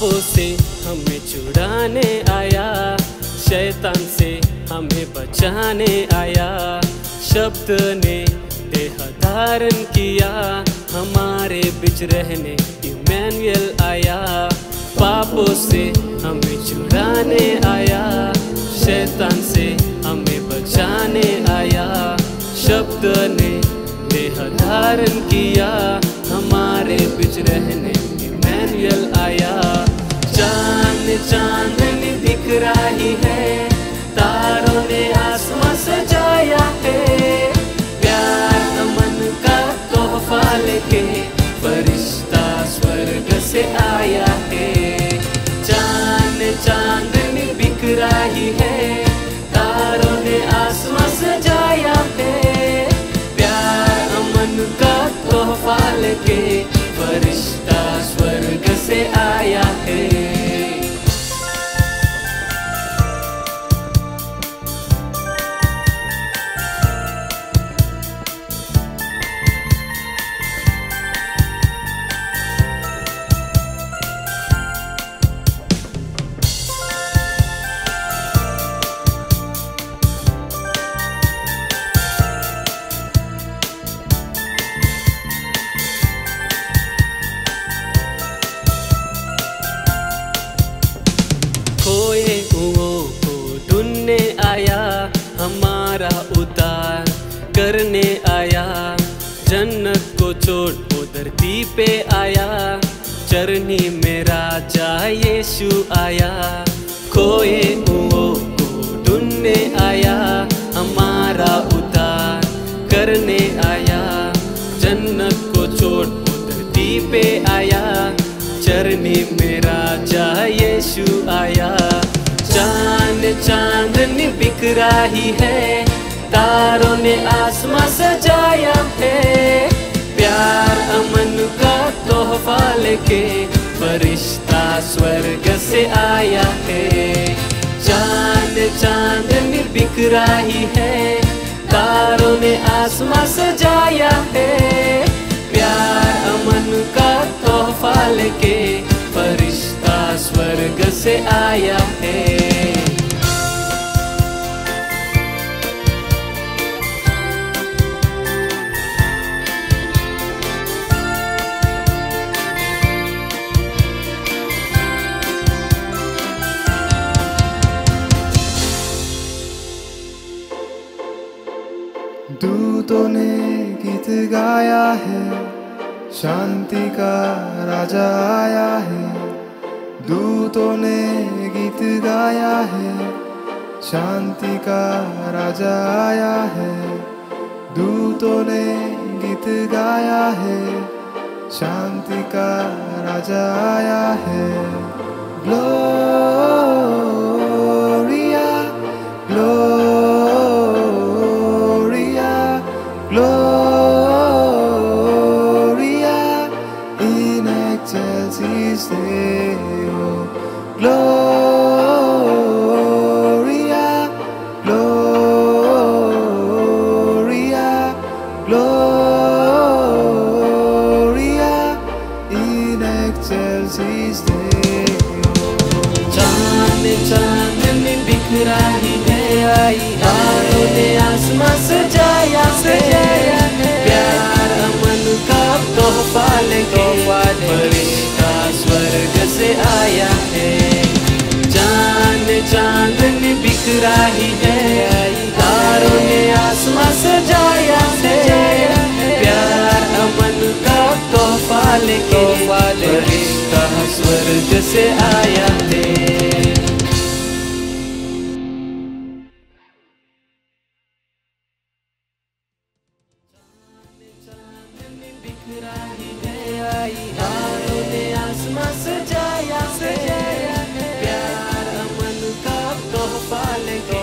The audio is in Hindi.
पापों से हमें छुड़ाने आया, शैतान से हमें बचाने आया। शब्द ने देह धारण किया, हमारे बीच रहने इमैनुअल आया। पापों से हमें छुड़ाने आया, शैतान से हमें बचाने आया। शब्द ने देह धारण किया, हमारे बीच रहने इमैनुअल आया। चाँद चांदनी दिख रही है। तारों ने आसमां सजाया है। प्यार अमन का तोहफा लेके फरिश्ता स्वर्ग से आया है। चाँद चांदनी बिक रही है। तारों ने आसमां प्यार का फरिश्ता करने आया। जन्नत को छोड़ वो धरती पे आया। चरनी में राजा यीशु आया। खोए को ढूँढने आया। हमारा उतार करने आया। जन्नत को छोड़ वो धरती पे आया। चरनी में राजा यीशु आया। चाँद चांदनी बिक रही है। तारों ने आसमां सजाया है। प्यार अमन का तोहफा लेके फरिश्ता स्वर्ग से आया है। चाँद चांदनी बिक रही है तारों ने आसमां सजाया है। प्यार अमन का तोहफा लेके फरिश्ता स्वर्ग से आया है। गाया है, शांति का राजा आया है। दूतों ने गीत गाया है, शांति का राजा आया है। दूतों ने गीत गाया है, शांति का राजा आया है। Gloria falling.